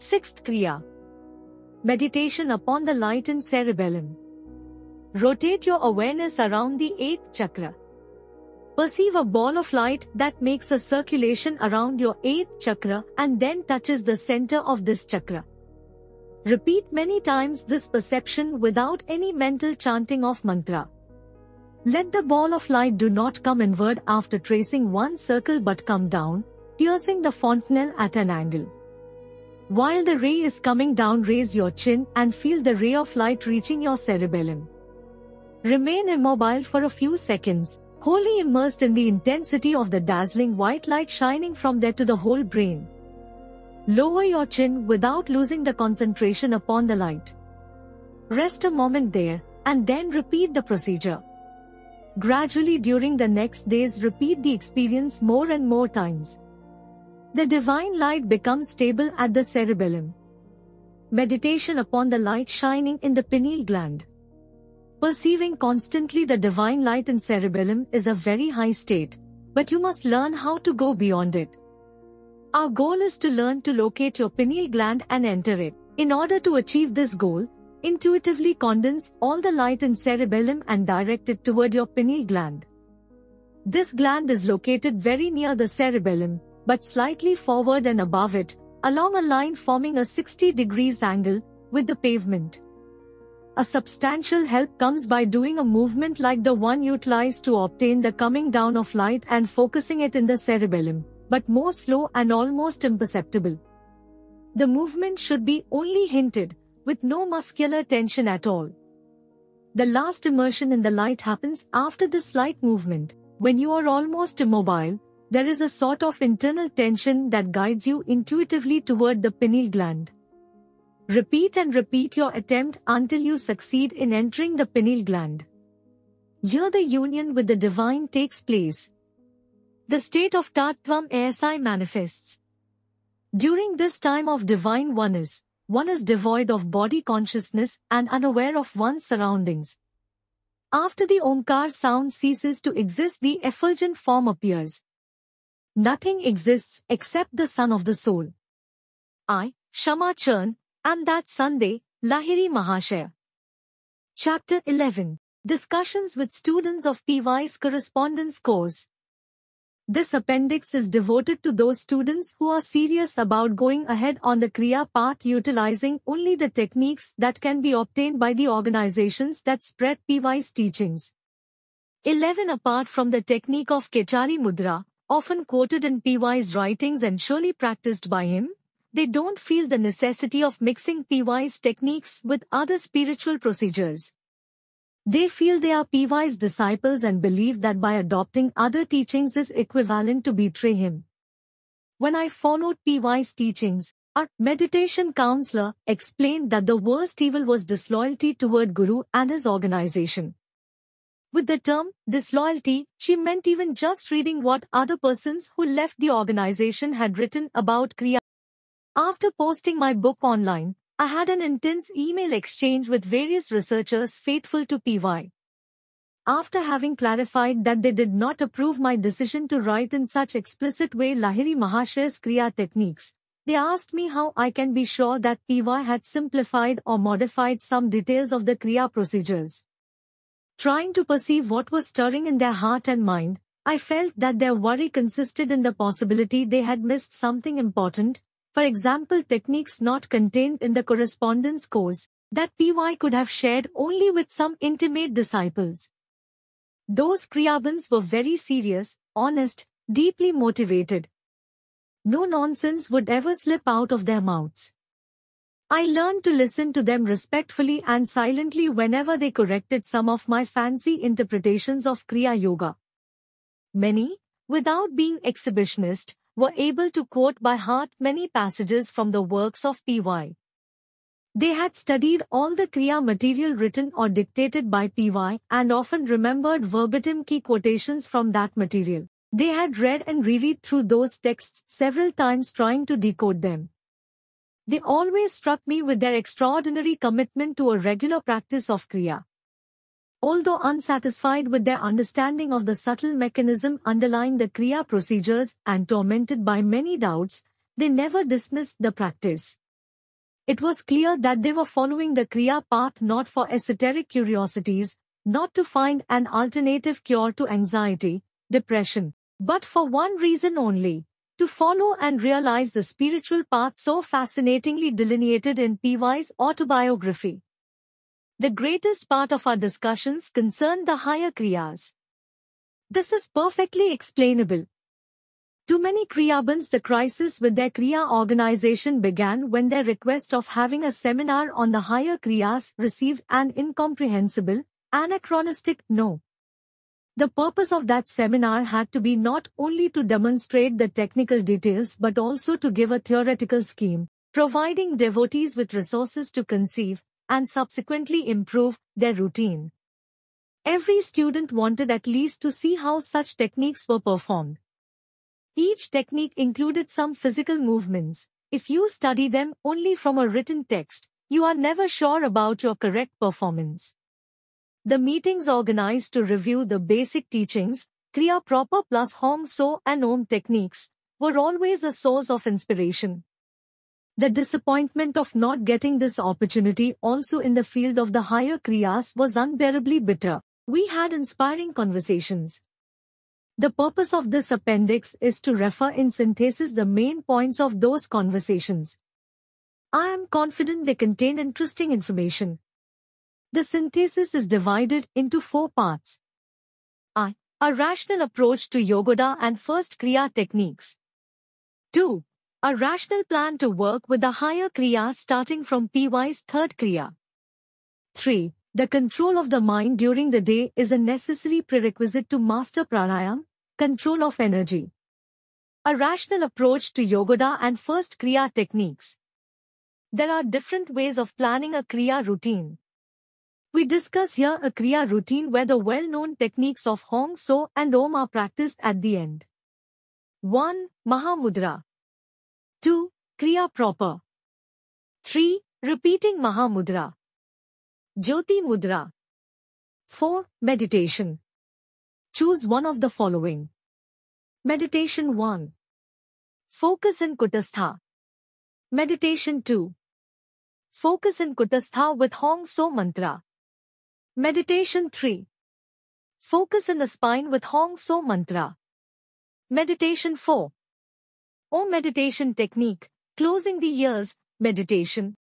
Sixth Kriya Meditation upon the light in cerebellum. Rotate your awareness around the eighth chakra. Perceive a ball of light that makes a circulation around your eighth chakra and then touches the center of this chakra. Repeat many times this perception without any mental chanting of mantra. Let the ball of light do not come inward after tracing one circle but come down, piercing the fontanelle at an angle. While the ray is coming down raise your chin and feel the ray of light reaching your cerebellum. Remain immobile for a few seconds, wholly immersed in the intensity of the dazzling white light shining from there to the whole brain. Lower your chin without losing the concentration upon the light. Rest a moment there, and then repeat the procedure. Gradually during the next days repeat the experience more and more times. The divine light becomes stable at the cerebellum. Meditation upon the light shining in the pineal gland. Perceiving constantly the divine light in cerebellum is a very high state, but you must learn how to go beyond it. Our goal is to learn to locate your pineal gland and enter it. In order to achieve this goal, intuitively condense all the light in cerebellum and direct it toward your pineal gland. This gland is located very near the cerebellum, but slightly forward and above it, along a line forming a 60 degrees angle with the pavement. A substantial help comes by doing a movement like the one utilized to obtain the coming down of light and focusing it in the cerebellum, but more slow and almost imperceptible. The movement should be only hinted, with no muscular tension at all. The last immersion in the light happens after this slight movement, when you are almost immobile, there is a sort of internal tension that guides you intuitively toward the pineal gland. Repeat and repeat your attempt until you succeed in entering the pineal gland. Here the union with the divine takes place. The state of Tat Tvam Asi manifests. During this time of divine oneness, one is devoid of body consciousness and unaware of one's surroundings. After the Omkar sound ceases to exist the effulgent form appears. Nothing exists except the Sun of the Soul. I, Shama Churn, am that Sunday, Lahiri Mahasaya. Chapter 11 Discussions with students of PY's correspondence course. This appendix is devoted to those students who are serious about going ahead on the Kriya path utilizing only the techniques that can be obtained by the organizations that spread PY's teachings. 11 Apart from the technique of Kechari Mudra, often quoted in PY's writings and surely practiced by him, they don't feel the necessity of mixing PY's techniques with other spiritual procedures. They feel they are PY's disciples and believe that by adopting other teachings is equivalent to betray him. When I followed PY's teachings, our meditation counselor explained that the worst evil was disloyalty toward Guru and his organization. With the term disloyalty, she meant even just reading what other persons who left the organization had written about Kriya. After posting my book online, I had an intense email exchange with various researchers faithful to PY. After having clarified that they did not approve my decision to write in such explicit way Lahiri Mahasaya's Kriya techniques, they asked me how I can be sure that PY had simplified or modified some details of the Kriya procedures. Trying to perceive what was stirring in their heart and mind, I felt that their worry consisted in the possibility they had missed something important, for example techniques not contained in the correspondence course, that PY could have shared only with some intimate disciples. Those Kriyabans were very serious, honest, deeply motivated. No nonsense would ever slip out of their mouths. I learned to listen to them respectfully and silently whenever they corrected some of my fancy interpretations of Kriya Yoga. Many, without being exhibitionist, were able to quote by heart many passages from the works of P.Y. They had studied all the Kriya material written or dictated by P.Y. and often remembered verbatim key quotations from that material. They had read and reread through those texts several times trying to decode them. They always struck me with their extraordinary commitment to a regular practice of Kriya. Although unsatisfied with their understanding of the subtle mechanism underlying the Kriya procedures and tormented by many doubts, they never dismissed the practice. It was clear that they were following the Kriya path not for esoteric curiosities, not to find an alternative cure to anxiety, depression, but for one reason only, to follow and realize the spiritual path so fascinatingly delineated in PY's autobiography. The greatest part of our discussions concern the higher Kriyas. This is perfectly explainable. To many Kriyabans the crisis with their Kriya organization began when their request of having a seminar on the higher Kriyas received an incomprehensible, anachronistic no. The purpose of that seminar had to be not only to demonstrate the technical details but also to give a theoretical scheme, providing devotees with resources to conceive and subsequently improve their routine. Every student wanted at least to see how such techniques were performed. Each technique included some physical movements. If you study them only from a written text, you are never sure about your correct performance. The meetings organized to review the basic teachings, Kriya proper plus Hong Sau and Om techniques, were always a source of inspiration. The disappointment of not getting this opportunity also in the field of the higher Kriyas was unbearably bitter. We had inspiring conversations, the purpose of this appendix is to refer in synthesis the main points of those conversations. I am confident they contain interesting information. The synthesis is divided into four parts. I. A rational approach to Yogoda and first Kriya techniques. 2. A rational plan to work with the higher Kriya starting from PY's third Kriya. 3. The control of the mind during the day is a necessary prerequisite to master pranayam, control of energy. A rational approach to Yogoda and first Kriya techniques. There are different ways of planning a Kriya routine. We discuss here a Kriya routine where the well-known techniques of Hong Sau and Om are practiced at the end. 1. Mahamudra. 2. Kriya proper. 3. Repeating Mahamudra. Jyoti Mudra. 4. Meditation. Choose one of the following. Meditation 1. Focus in Kutastha. Meditation 2. Focus in Kutastha with Hong Sau Mantra. Meditation 3. Focus in the spine with Hong Sau Mantra. Meditation 4. Om meditation technique, closing the ears, meditation.